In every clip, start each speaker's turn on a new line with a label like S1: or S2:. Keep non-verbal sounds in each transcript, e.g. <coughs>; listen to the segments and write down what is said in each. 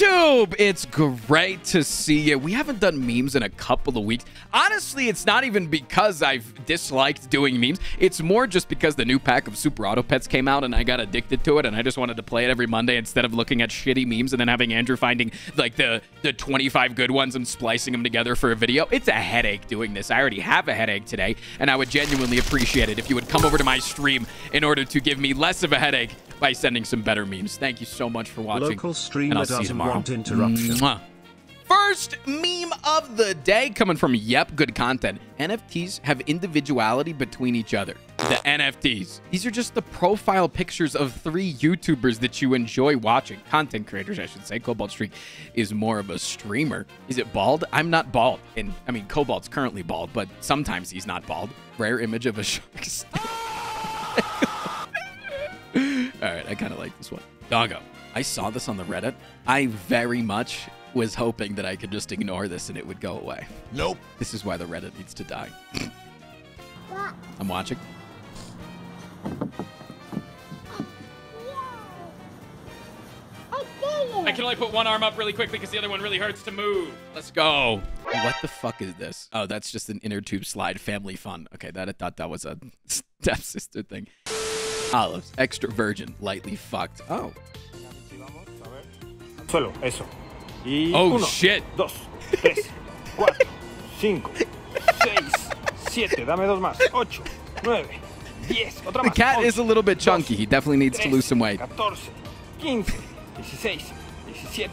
S1: YouTube! It's great to see you. We haven't done memes in a couple of weeks. Honestly, it's not even because I've disliked doing memes. It's more just because the new pack of Super Auto Pets came out and I got addicted to it and I just wanted to play it every Monday instead of looking at shitty memes and then having Andrew finding like the, the 25 good ones and splicing them together for a video. It's a headache doing this. I already have a headache today and I would genuinely appreciate it if you would come over to my stream in order to give me less of a headache by sending some better memes. Thank you so much for watching.
S2: Local streamer
S1: and I'll see you
S2: doesn't
S1: tomorrow.
S2: want interruption.
S1: Mwah. First meme of the day coming from Yep, good content. NFTs have individuality between each other. The NFTs. These are just the profile pictures of three YouTubers that you enjoy watching. Content creators, I should say. Cobalt Streak is more of a streamer. Is it bald? I'm not bald. And I mean, Cobalt's currently bald, but sometimes he's not bald. Rare image of a shark. <laughs> <laughs> All right, I kind of like this one. Doggo. I saw this on the Reddit. I very much was hoping that I could just ignore this and it would go away.
S3: Nope.
S1: This is why the Reddit needs to die. I'm watching.
S4: I can only put one arm up really quickly because the other one really hurts to move.
S1: Let's go. What the fuck is this? Oh, that's just an inner tube slide family fun. Okay, that I thought that was a <laughs> stepsister thing. Olives, extra virgin, lightly fucked. Oh.
S5: Suelo, eso. Y
S1: Oh
S5: uno,
S1: shit.
S5: dos, tres, <laughs> cuatro, cinco, seis, siete, dame dos más, ocho, nueve, diez, otra
S1: The cat
S5: once,
S1: is a little bit chunky. He definitely needs to lose some weight.
S5: 14, 15, 16, 17,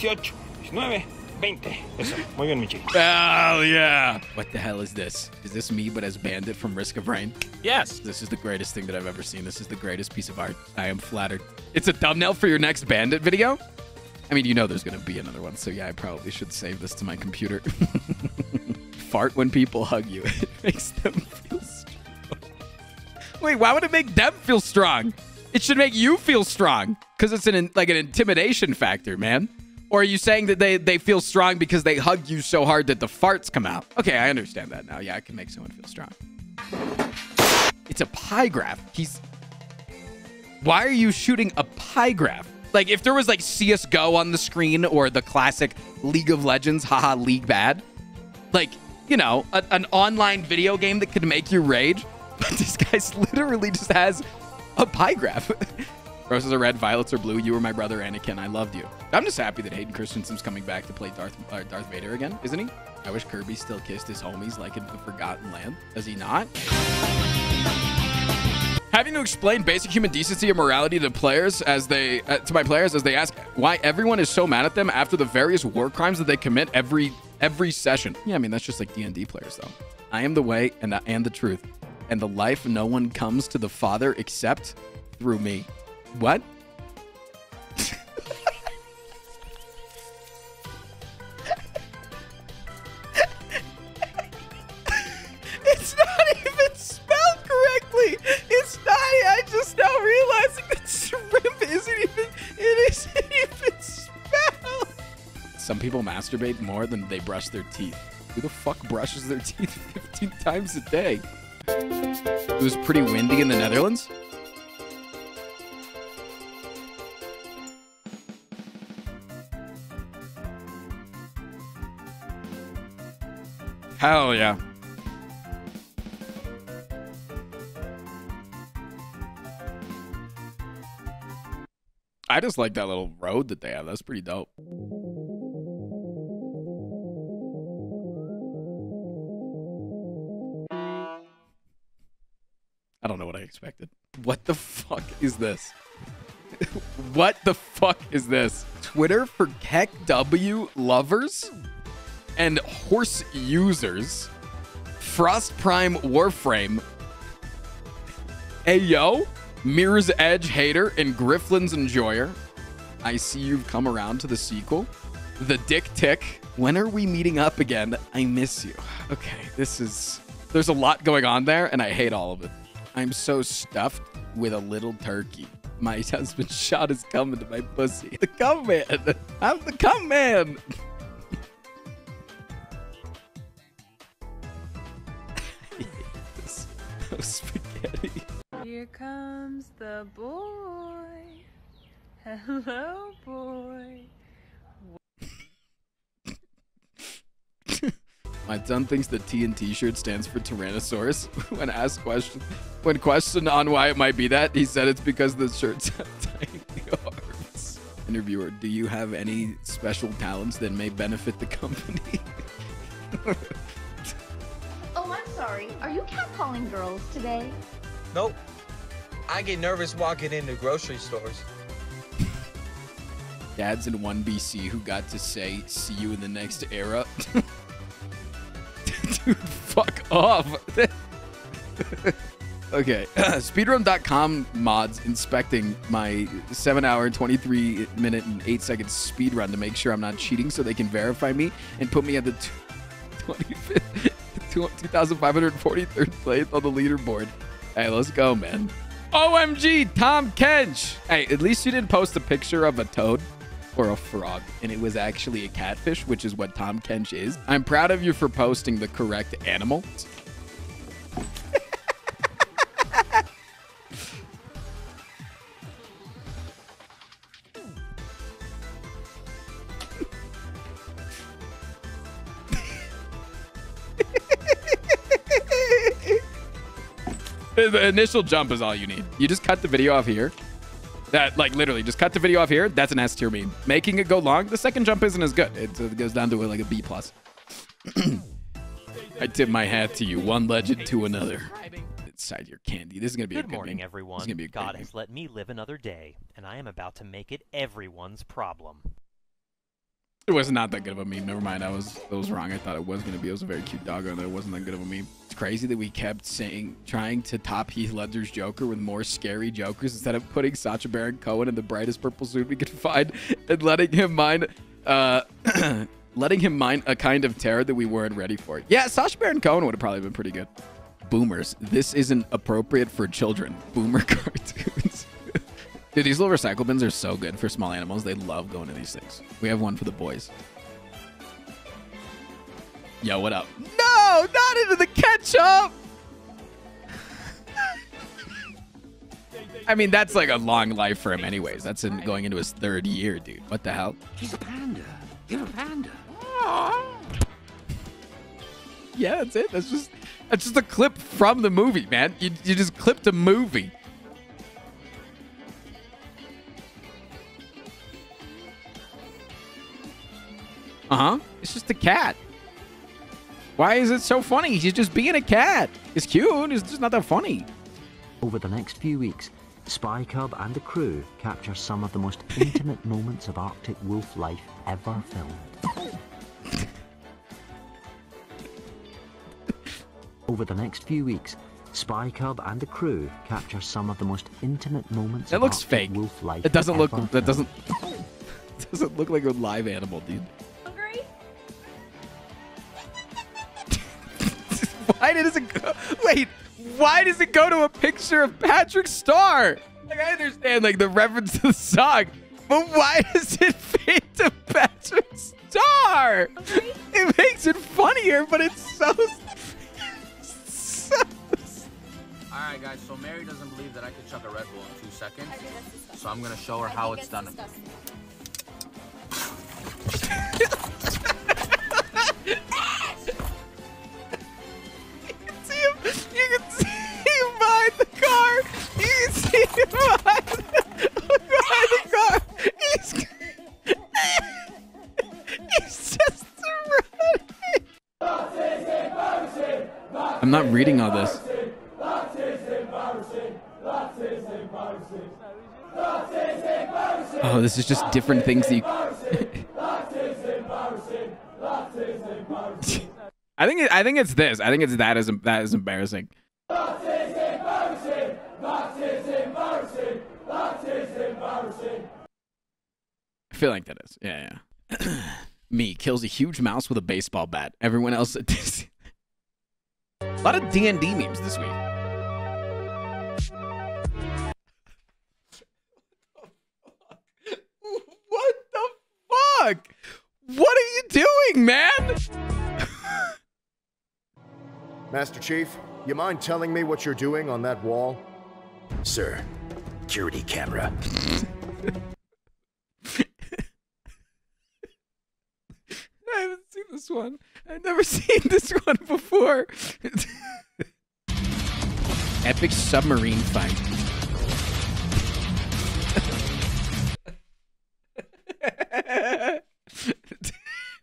S5: 18, 19, 20. Eso, muy bien, Michi.
S1: Hell yeah. What the hell is this? Is this me but as Bandit from Risk of Rain?
S4: Yes.
S1: This is the greatest thing that I've ever seen. This is the greatest piece of art. I am flattered. It's a thumbnail for your next Bandit video? I mean, you know there's going to be another one, so yeah, I probably should save this to my computer. <laughs> Fart when people hug you. <laughs> It makes them feel strong. Wait, why would it make them feel strong? It should make you feel strong because it's an like an intimidation factor, man. Or are you saying that they, they feel strong because they hug you so hard that the farts come out? Okay, I understand that now. Yeah, I can make someone feel strong. It's a pie graph. He's. Why are you shooting a pie graph? Like, if there was like CSGO on the screen or the classic League of Legends, haha, League bad, like, you know, a, an online video game that could make you rage. <laughs> But this guy's literally just has a pie graph. <laughs> Roses are red, violets are blue. You were my brother, Anakin. I loved you. I'm just happy that Hayden Christensen's coming back to play Darth uh, Darth Vader again, isn't he? I wish Kirby still kissed his homies like in the Forgotten Land. Does he not? Having to explain basic human decency and morality to players as they uh, to my players as they ask why everyone is so mad at them after the various war crimes that they commit every every session. Yeah, I mean that's just like D&D players though. I am the way and the, and the truth and the life no one comes to the Father except through me. What? It's not even spelled correctly. It's not. I just now realizing that shrimp isn't even. It isn't even spelled. Some people masturbate more than they brush their teeth. Who the fuck brushes their <laughs> teeth 15 times a day? It was pretty windy in the Netherlands. Hell yeah. I just like that little road that they have. That's pretty dope. I don't know what I expected. What the fuck is this? <laughs> what the fuck is this? Twitter for Keck W lovers and horse users. Frost Prime Warframe. Hey yo, Mirror's Edge hater and Grifflin's enjoyer. I see you've come around to the sequel. The Dick Tick. When are we meeting up again? I miss you. Okay, this is. There's a lot going on there, and I hate all of it. I'm so stuffed with a little turkey. My <laughs> husband shot his cum into my pussy. The cum man. I'm the cum man. <laughs> <laughs> spaghetti.
S6: Here comes the boy. Hello, boy. <laughs>
S1: My son thinks the T and T-shirt stands for Tyrannosaurus. <laughs> when asked question, when questioned on why it might be that, he said it's because the shirts have tiny arms. Interviewer, do you have any special talents that may benefit the company?
S2: Oh, I'm sorry. Are you catcalling girls today?
S3: Nope. I get nervous walking into grocery stores. <laughs>
S1: Dads in 1BC who got to say, see you in the next era. <laughs> Dude, fuck off. <laughs> okay. <clears throat> Speedrun.com mods inspecting my 7 hour, 23 minute, and 8 second speedrun to make sure I'm not cheating so they can verify me and put me at the 25th, 2543rd place on the leaderboard. Hey, let's go, man. OMG, Tahm Kench. Hey, at least you didn't post a picture of a toad or a frog, and it was actually a catfish, which is what Tahm Kench is. I'm proud of you for posting the correct animal. The initial jump is all you need. You just cut the video off here. That, like, literally, just cut the video off here. That's an S tier meme. Making it go long, the second jump isn't as good. It, it goes down to like a B plus. <clears throat> I tip my hat to you. One legend to another. Inside your candy. This is gonna be a
S6: Good morning,
S1: meme.
S6: everyone.
S1: This is gonna be a
S6: God has let me live another day, and I am about to make it everyone's problem.
S1: It was not that good of a meme. Never mind. I was I was wrong. I thought it was gonna be. It was a very cute doggo, and it wasn't that good of a meme. It's crazy that we kept saying trying to top Heath Ledger's Joker with more scary Jokers instead of putting Sacha Baron Cohen in the brightest purple suit we could find and letting him mine uh <clears throat> letting him mine a kind of terror that we weren't ready for. Yeah, Sacha Baron Cohen would have probably been pretty good. Boomers, this isn't appropriate for children. Boomer <laughs> cartoons. Dude, these little recycle bins are so good for small animals. They love going to these things. We have one for the boys. Yo, what up? No, not into the ketchup. I mean, that's like a long life for him, anyways. That's in going into his third year, dude. What the hell?
S7: He's a panda. You're a panda.
S1: Yeah, that's it. That's just that's just a clip from the movie, man. You, you just clipped a movie. Uh huh. It's just a cat. Why is it so funny? He's just being a cat. It's cute. It's just not that funny.
S8: Over the next few weeks, Spy Cub and the crew capture some of the most <laughs> intimate moments of Arctic wolf life ever filmed. Over the next few weeks, Spy Cub and the crew capture some of the most intimate moments
S1: That looks
S8: Arctic
S1: fake.
S8: wolf life
S1: It doesn't look.
S8: ever
S1: That doesn't. <laughs> doesn't look like a live animal, dude. Why does it go? Wait, why does it go to a picture of Patrick Starr? Like I understand like the reference to the song, but why does it fade to Patrick Starr? It makes it funnier, but it's so. <laughs> so
S9: All right, guys. So Mary doesn't believe that I could chuck a Red Bull in two seconds. So I'm gonna show her how it's done.
S1: Oh, this is just different things you. <laughs> I think it, I think it's this. I think it's that is that is embarrassing. I feel like that is. Yeah, yeah. <clears throat> Me kills a huge mouse with a baseball bat. Everyone else. <laughs> a lot of D and D memes this week. Doing, man?
S10: Master Chief, you mind telling me what you're doing on that wall?
S7: Sir, security camera. <laughs>
S1: I haven't seen this one. I've never <laughs> seen this one before. <laughs> Epic submarine fight.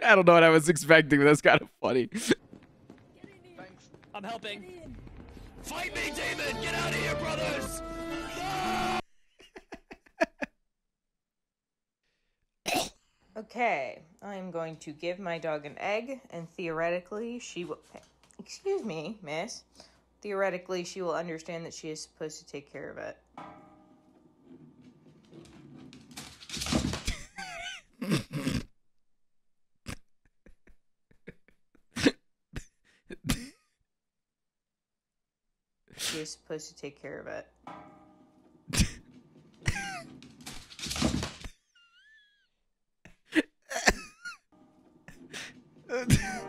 S1: I don't know what I was expecting, but that's kind of funny.
S4: I'm helping.
S7: Fight me, Damon! Get out of here, brothers! <coughs>
S11: Okay, I'm going to give my dog an egg, and theoretically, she will. Excuse me, miss. Theoretically, she will understand that she is supposed to take care of it. She is supposed to take care of it. <laughs>